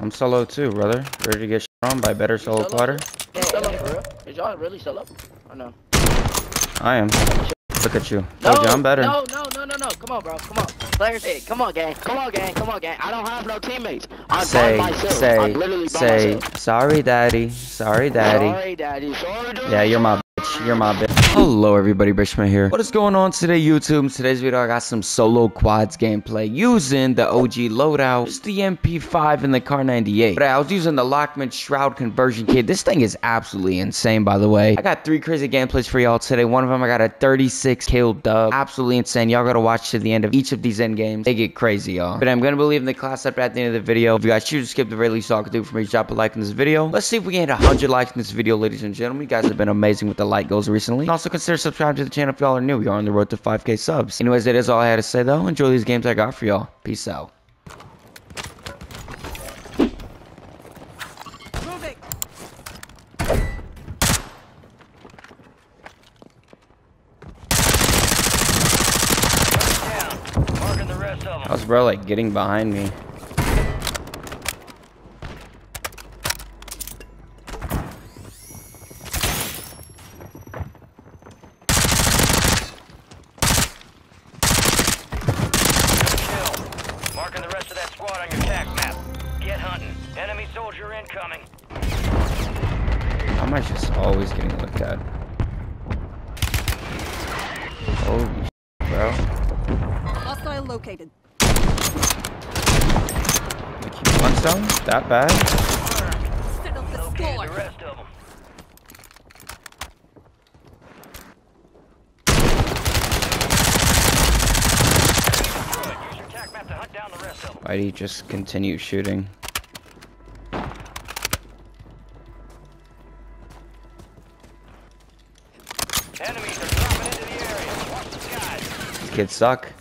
I'm solo too, brother. Ready to get on by better solo plotter? You solo for real? Is y'all really solo? Or no? I am. Look at you. No, Told you I'm better. No, no, no, no, no. Come on, bro. Come on. Players eight. Come on, gang. Come on, gang. Come on, gang. I don't have no teammates. I'm say, by myself. say, I'm literally by say, myself. sorry, daddy. Sorry, daddy. Sorry, daddy. Sorry, daddy. Yeah, you're my bitch. You're my bitch. Hello, everybody. Brayshmay here. What is going on today, YouTube? In today's video, I got some solo quads gameplay using the OG loadout, just the MP5 and the Kar98. But I was using the Lachmann Shroud conversion kit. This thing is absolutely insane, by the way. I got three crazy gameplays for y'all today. One of them, I got a 36 kill dub. Absolutely insane. Y'all gotta watch to the end of each of these end games. They get crazy, y'all. But I'm gonna be leaving the class up at the end of the video. If you guys choose to skip the very least all I can do for me, drop a like in this video. Let's see if we can hit 100 likes in this video, ladies and gentlemen. You guys have been amazing with the like goals recently. And also consider subscribing to the channel if y'all are new. We are on the road to 5k subs. Anyways, that is all I had to say though. Enjoy these games I got for y'all. Peace out. Moving. Marking the rest of them. How's bro like getting behind me? Them. Why'd he just continue shooting? Enemies are into the area. Watch the skies. These kids suck.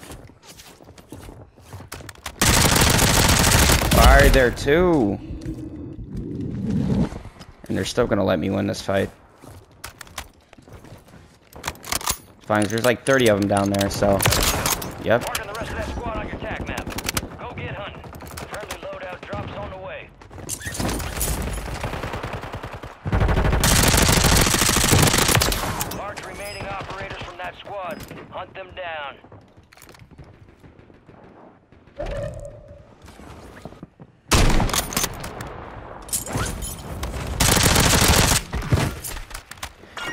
Fire there too. And they're still gonna let me win this fight. Fine, there's like 30 of them down there, so. Yep. Marking the rest of that squad on your tac map. Go get hunting. Friendly loadout drops on the way. Mark remaining operators from that squad. Hunt them down.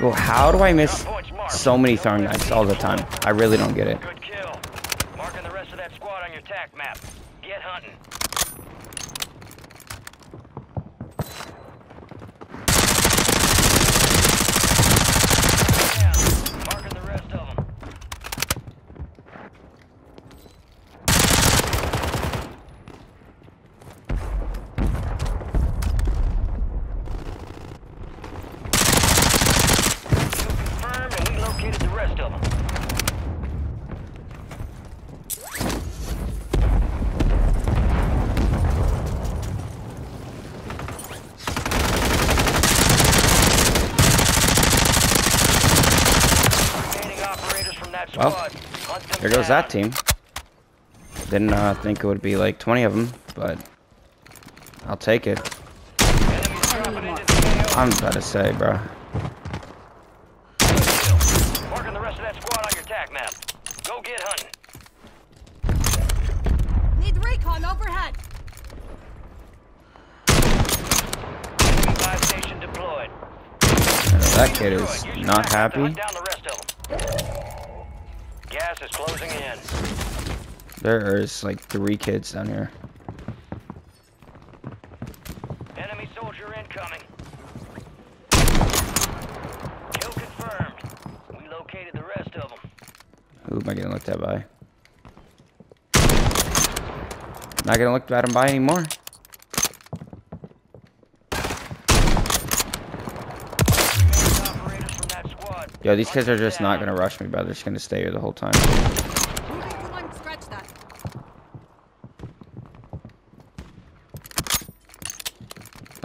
Well, how do I miss so many throwing knives all the time? I really don't get it. Good kill. Marking the rest of that squad on your tac map. Get hunting. Down. Marking the rest of them. Confirmed, and we located the rest of them. Remaining operators from that Well, squad. Hunt them There goes that team. Didn't uh, think it would be like 20 of them, but I'll take it. Enemies dropping into the AO. I'm about to say, bro. Marking the rest of that squad on your tac map. Go get hunting. Need recon overhead. Station deployed. That kid is Use your not tac map to happy. hunt down the rest of them. Gas is closing in. There is like three kids down here. Enemy soldier incoming. Kill confirmed. We located the rest of them. Who am I getting looked at by? Not gonna look at him by anymore. Remaining operators from that squad. Yo, these kids are just not gonna rush me, bro. They're just gonna stay here the whole time.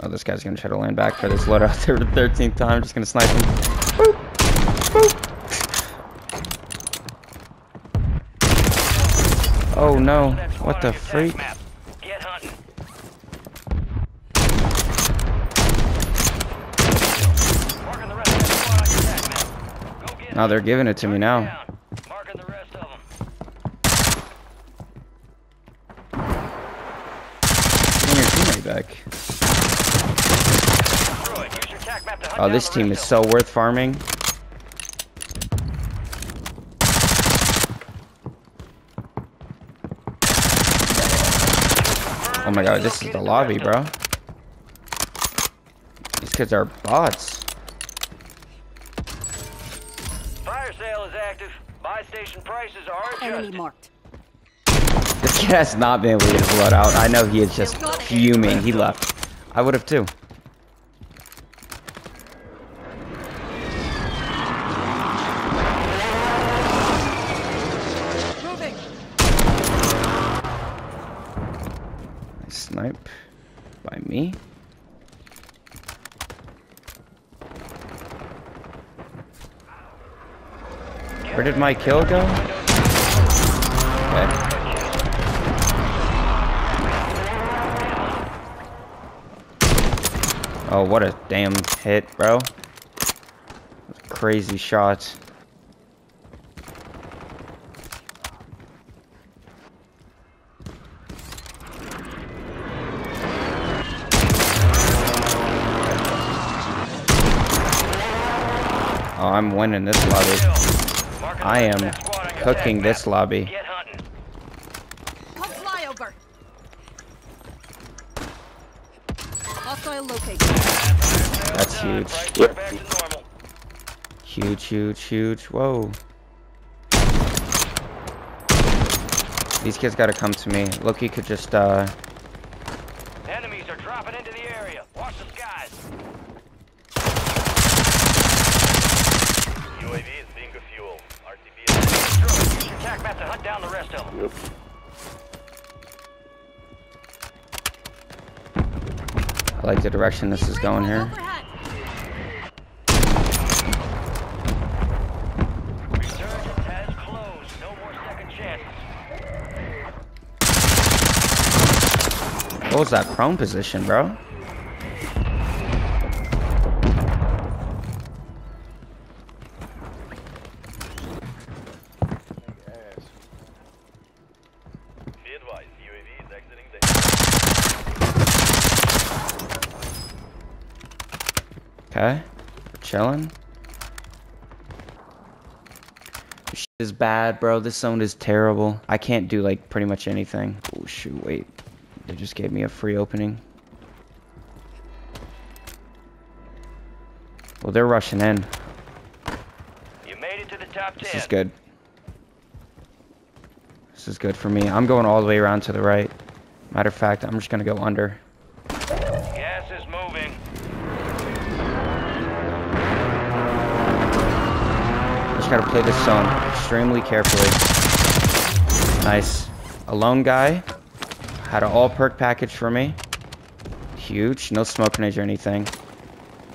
Oh, this guy's gonna try to land back for this loadout for the 13th time. Just gonna snipe him. Boop. Boop. Oh no. What the freak? map. Get hunting. No, they're giving it to me now. Bring your teammate back. Oh, this team is so worth farming. Oh my god, this is the lobby, bro. These kids are bots. Buy station prices are Enemy adjusted. marked. This kid has not been able to get his blood out. I know he is just fuming. He left. I would have too. Moving. Snipe by me. Where did my kill go? Okay. Oh, what a damn hit, bro. Crazy shot. Oh, I'm winning this lobby. I am cooking this lobby. That's huge. Huge, huge, huge. Whoa. These kids gotta come to me. Loki could just, uh... Enemies are dropping into the area. Watch the skies. UAV is being a fuel. RTB is Destroy it. Use your tac map to hunt down the rest of them. I like the direction this is going here. Overhead. Resurgence has closed. No more second chances. What was that prone position, bro? Be advised, UAV is exiting the Okay. We're chilling. This shit is bad, bro. This zone is terrible. I can't do, like, pretty much anything. Oh, shoot, wait. They just gave me a free opening. Well, they're rushing in. You made it to the top 10. This is good. This is good for me. I'm going all the way around to the right. Matter of fact, I'm just gonna go under. Gotta play this zone extremely carefully. Nice. A lone guy. Had an all perk package for me. Huge. No smoke grenades or anything.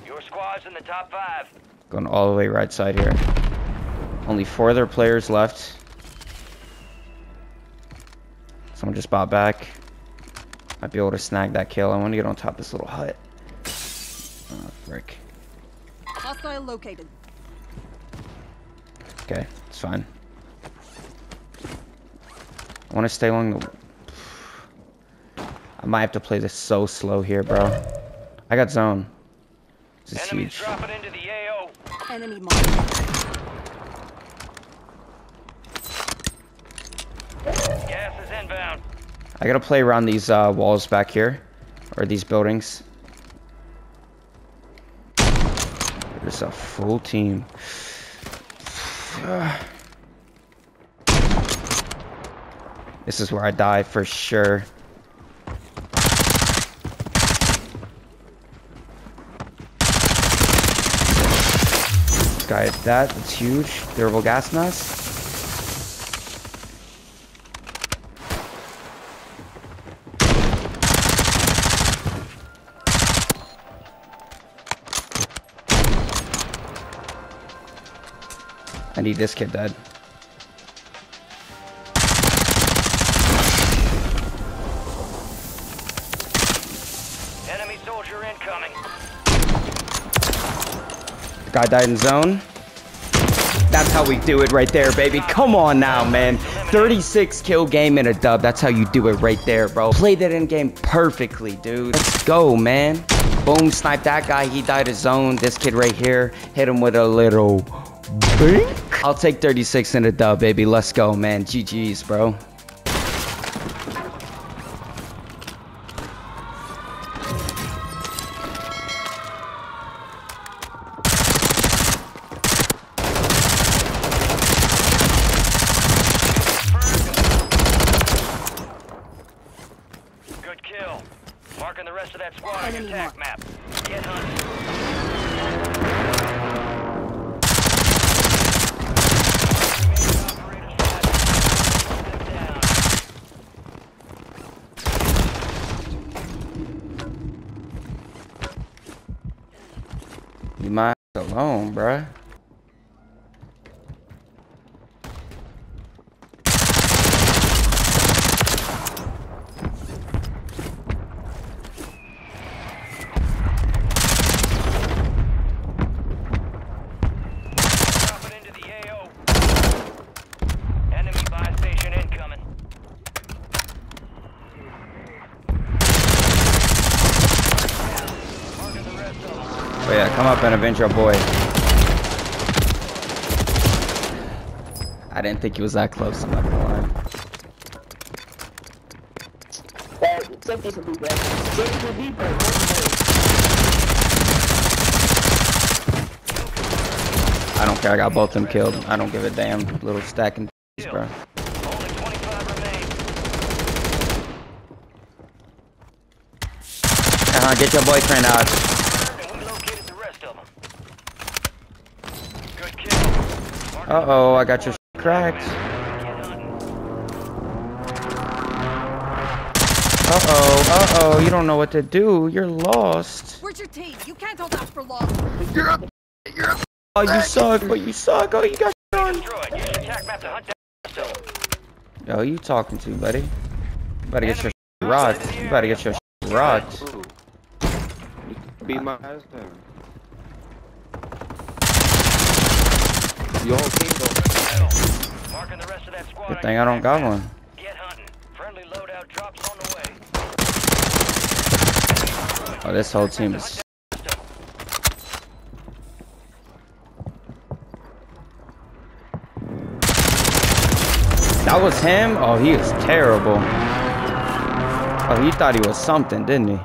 Your squad's in the top five. Going all the way right side here. Only four other players left. Someone just bought back. Might be able to snag that kill. I want to get on top of this little hut. Oh, frick. Hostile located. Okay, it's fine. I want to stay along the... I might have to play this so slow here, bro. I got zone. This is Enemies huge. dropping into the AO. Enemy. Gas is inbound. I gotta play around these uh, walls back here. Or these buildings. There's a full team. This is where I die for sure. This guy, that, that's huge. Durable gas mask. Need this kid dead. Enemy soldier incoming. Guy died in zone. That's how we do it right there, baby. Come on now, man. 36 kill game in a dub. That's how you do it right there, bro. Played that in game perfectly, dude. Let's go, man. Boom, snipe that guy. He died his zone. This kid right here hit him with a little I'll take 36 in a dub, baby. Let's go, man. GG's, bro. Good kill. Marking the rest of that squad on your Enemy attack marked. map. Get hunting. Remaining operators left. Hunt them down. You mind alone, bruh. Dropping into the AO. Enemy buy station incoming. Marking the rest of them. Up and avenge boy. I didn't think he was that close, I'm not gonna lie. I don't care, I got both of them killed. I don't give a damn. Little stacking bro. 25. Uh-huh, get your boyfriend out. And we located the rest of them. Good kill. Marking Uh-oh, I got your sh- cracked. Get. Uh-oh, uh-oh, you don't know what to do. You're lost. Where's your team? You can't hold out for long. You're up. You're up. Oh, you suck, but oh, you suck. Oh, you got shit on. Your attack map to hunt down the rest of oh, them. Yo, you talking to, buddy? You better get your sh- rocked. You better get your sh- rocked. Beat my ass down. Your whole team go. Good thing I don't got one. Oh, this whole team is... That was him? Oh, he is terrible. Oh, he thought he was something, didn't he?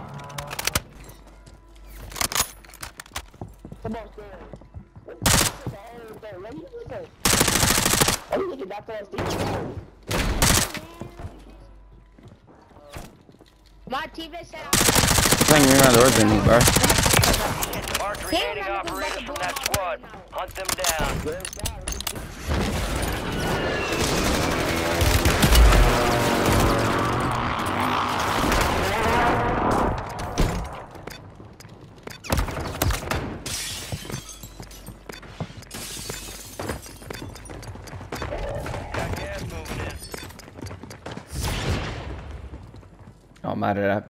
Oh, I'm mad at that.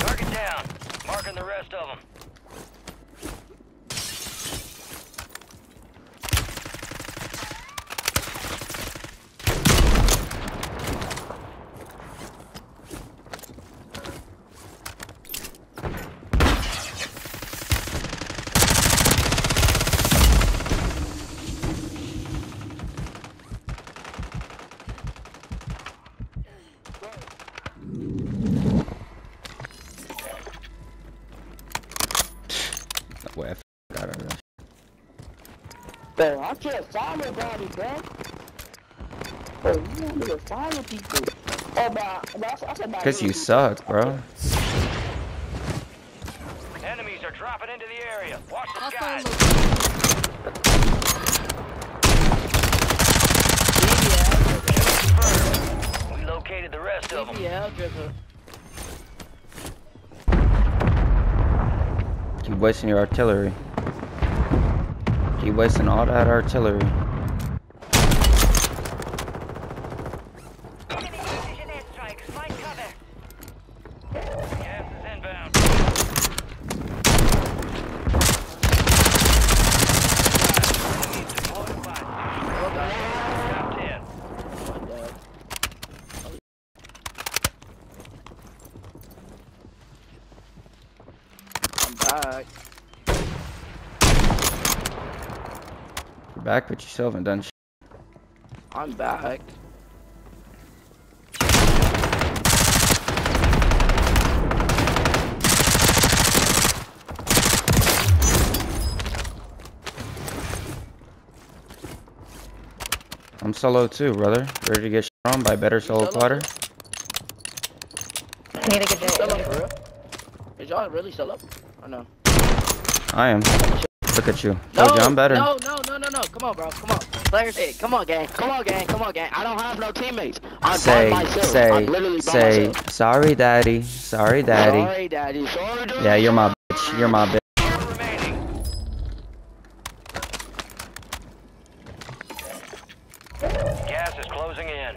Target down. Marking the rest of them. No way I f- got out of that. Bro, I can't find nobody, bro. Bro, you want me to find people. Oh, bro, bro, I, I said, bro, Cause you suck, bro. Enemies are dropping into the area. Watch the Hostile skies. located. We located the rest of them. Yeah, Dripper. Keep wasting your artillery. Keep wasting all that artillery. Back, but you still haven't done shit. I'm back. I'm solo too, brother. Ready to get shit on by better solo Solo? plotter? Need to get You still up for real? Is y'all really still up? Or no? I am. Look at you. Told you I'm better. No, no, no, no, no. Come on, bro. Come on. Players hit. Come on, gang. Come on, gang. Come on, gang. I don't have no teammates. I'm say, by myself. say, I'm literally by say, myself. sorry, daddy. Sorry, daddy. Sorry, daddy. Sorry, daddy. Yeah, you're my bitch. You're my bitch. Gas is closing in.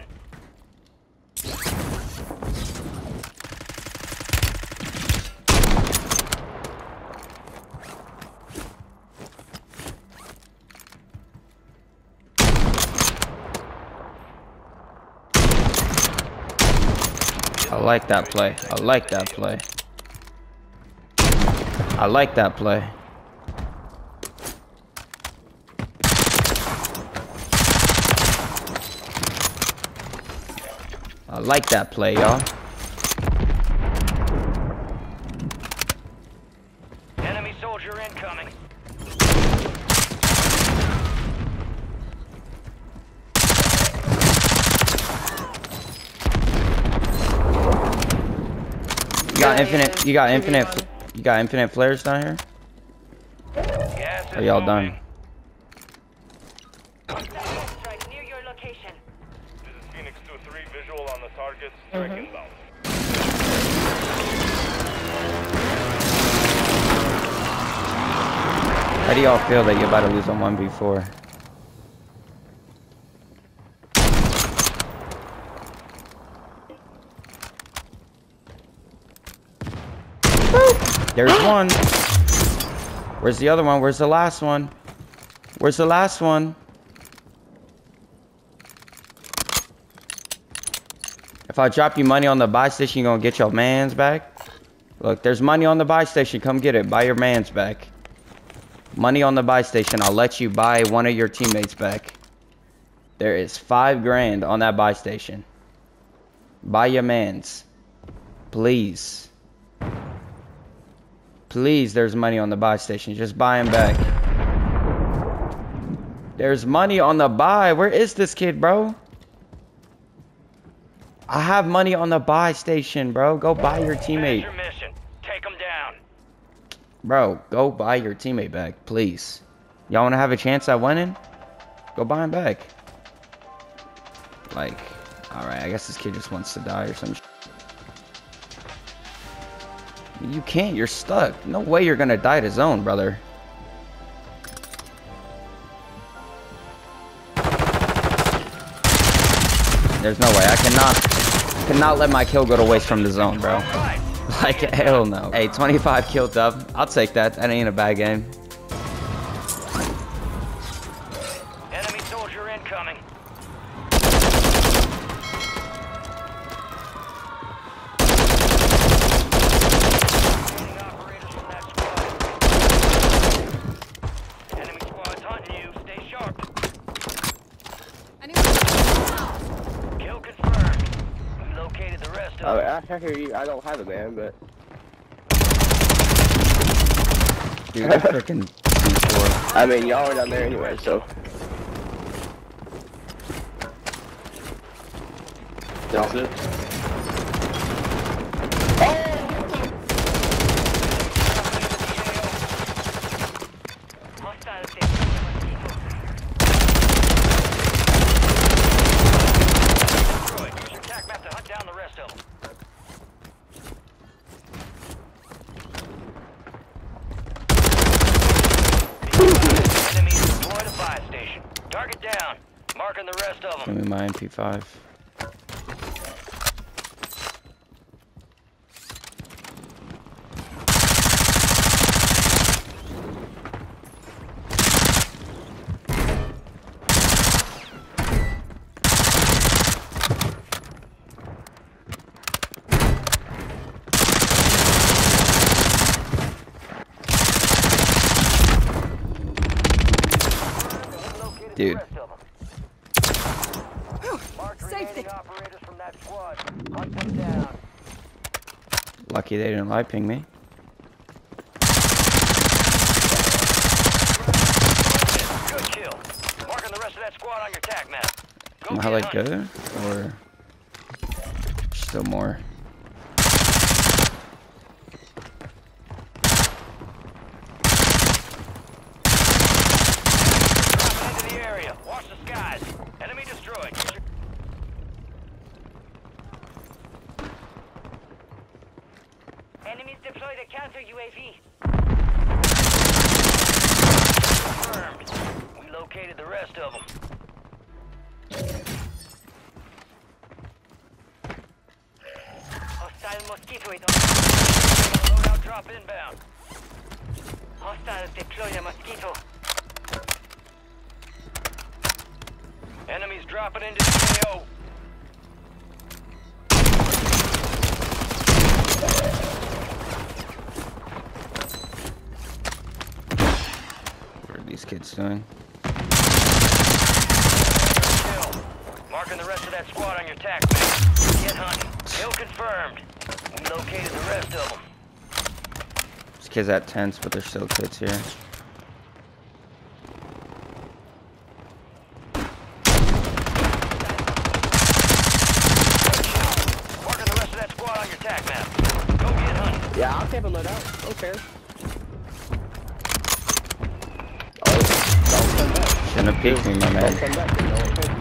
Like that play. I like that play. I like that play. I like that play, y'all. Enemy soldier incoming. You got infinite. You got infinite. You got infinite flares down here. Are y'all done? strike near your location. This is Phoenix 2-3, visual on the target, strike inbound. How do y'all feel that you're about to lose on 1v4? There's one. Where's the other one? Where's the last one? Where's the last one? If I drop you money on the buy station, you gonna get your mans back? Look, there's money on the buy station. Come get it. Buy your mans back. Money on the buy station. I'll let you buy one of your teammates back. There is five grand on that buy station. Buy your mans. Please. Please, there's money on the buy station. Just buy him back. There's money on the buy. Where is this kid, bro? I have money on the buy station, bro. Go buy your teammate. your mission. Take him down. Bro, go buy your teammate back, please. Y'all want to have a chance at winning? Go buy him back. Like, alright, I guess this kid just wants to die or some You can't, you're stuck. No way you're gonna die to zone, brother. There's no way. I cannot, cannot let my kill go to waste from the zone, bro. Like, hell no. Hey, 25 kill dub. I'll take that. That ain't a bad game. Enemy soldier incoming. Counting operators from that squad. Enemy squad's hunting you. Stay sharp. Anyone? Kill confirmed. We located the rest I, of them. I hear you. I don't have a man, but Dude, that freaking D4. I mean, y'all are down there anyway, so. That's it. 55. Lucky they didn't live ping me. Good kill. Marking the rest of that squad on your tac map. Go Am I get good? Or still more? Enemies dropping into the AO. What are these kids doing? Kill. Marking the rest of that squad on your tac map. Get hunting. Kill confirmed. We located the rest of them. These kids at tents, but there's still kids here. Marking the rest of that squad on your tac map. Go get hunting. Yeah, I'll take a load out. Don't care. Oh, don't come back. Shouldn't have peeked me, my man. come back. No one told you.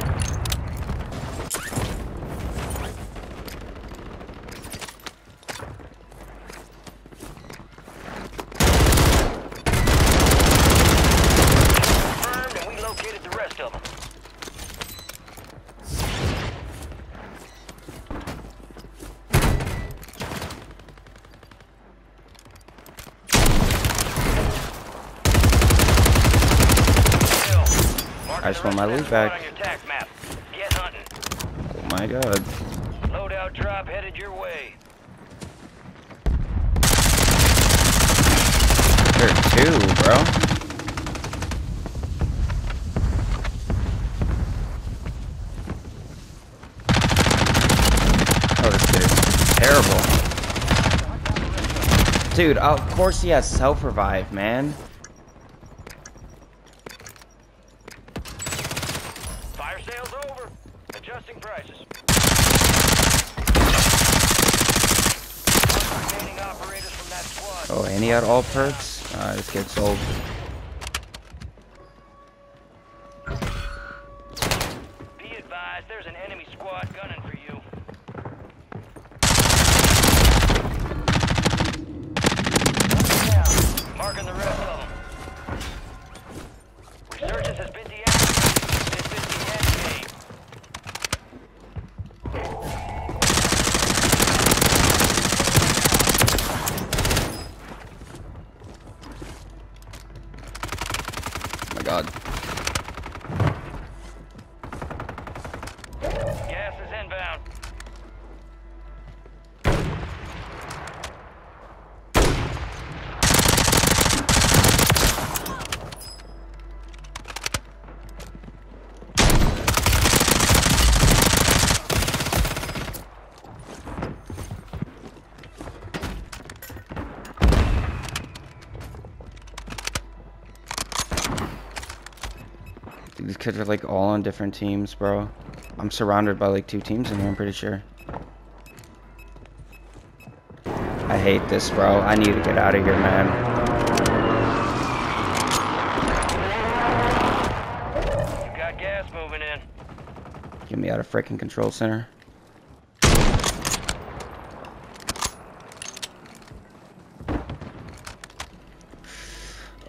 Confirmed, and we located the rest of them. Kill. Marking I just the want my loot back. on your tac map. Get hunting. Oh my god. Loadout drop headed your way. There are two, bro. Oh, this kid terrible. Dude, of course he has self-revive, man. Adjusting prices. Oh, and he had all perks? Uh, this kid sold. Kids are like all on different teams, bro. I'm surrounded by like two teams in here, I'm pretty sure. I hate this, bro. I need to get out of here, man. Got gas moving in. Get me out of freaking control center.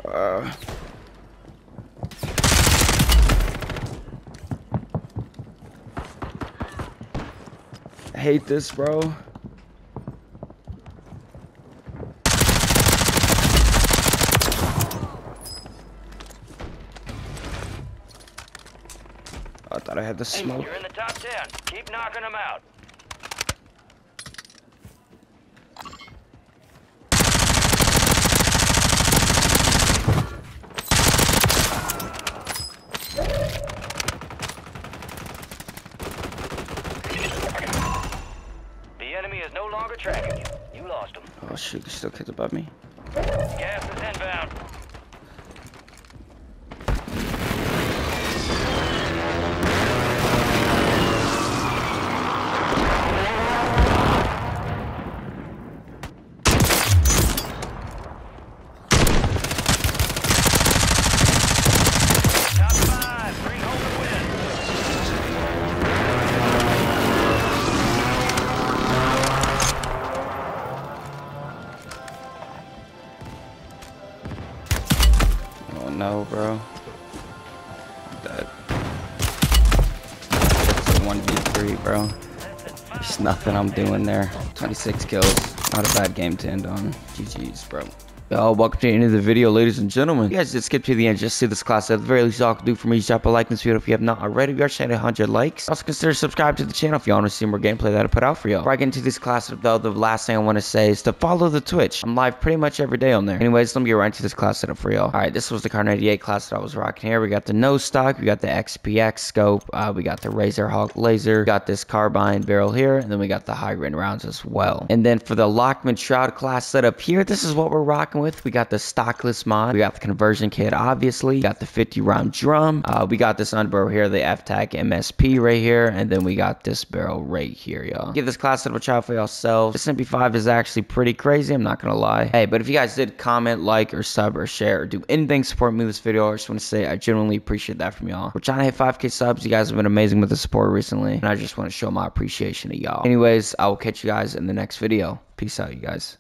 Uh, hate this, bro. I thought I had the smoke. You're in the top 10. Keep knocking them out. tracking you. You lost them. Oh shoot, there's still kids above me. I'm doing there. 26 kills. Not a bad game to end on. GG's, bro. Yo, welcome to the end of the video, ladies and gentlemen. You guys did skip to the end just see this class. At the very least, all can do for me is drop a like in this video if you have not already. We are trying to 100 likes. Also, consider subscribe to the channel if you want to see more gameplay that I put out for y'all. Before I get into this class, though, the last thing I want to say is to follow the Twitch. I'm live pretty much every day on there. Anyways, let me get right into this class setup for y'all. All right, this was the Kar98 class that I was rocking here. We got the nose stock, we got the XPX scope, uh, we got the Razor Hawk laser, got this carbine barrel here, and then we got the high grain rounds as well. And then for the Lachmann Shroud class setup here, this is what we're rocking with. We got the stockless mod, we got the conversion kit, obviously, we got the 50 round drum, uh, we got this underbarrel here, the F-Tac MSP right here, and then we got this barrel right here, y'all. Give this class a try for yourself. This MP5 is actually pretty crazy, I'm not gonna lie. Hey, but if you guys did comment, like, or sub, or share, or do anything support me with this video, I just want to say I genuinely appreciate that from y'all. We're trying to hit 5k subs, you guys have been amazing with the support recently, and I just want to show my appreciation to y'all. Anyways, I will catch you guys in the next video. Peace out, you guys.